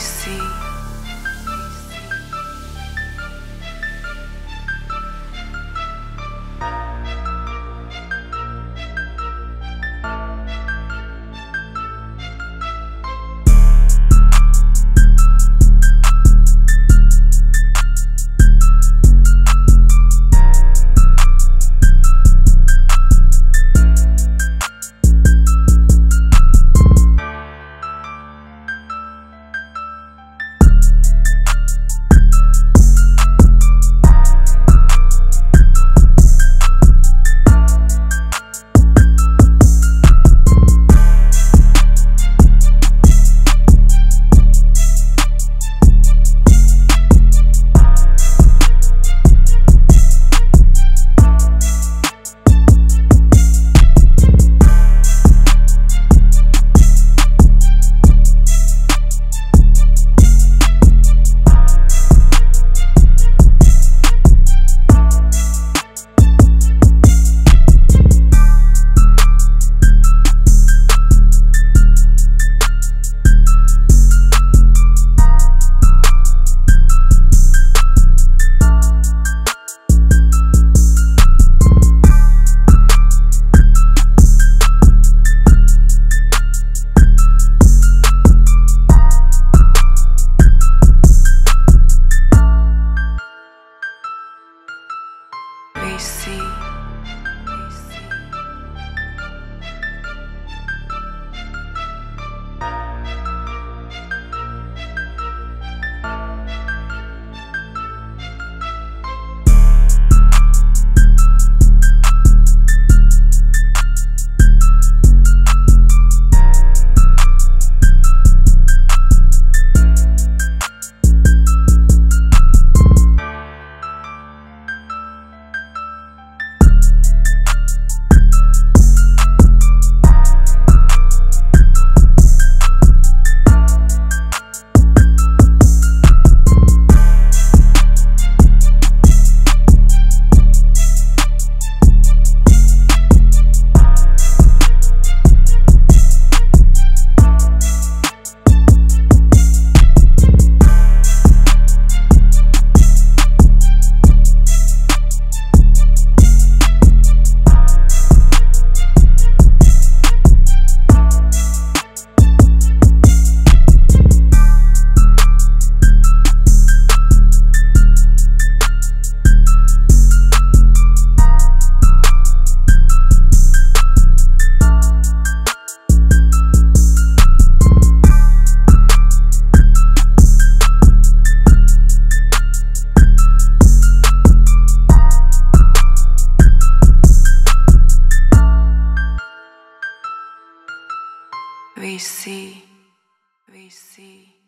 VC. VC. VC.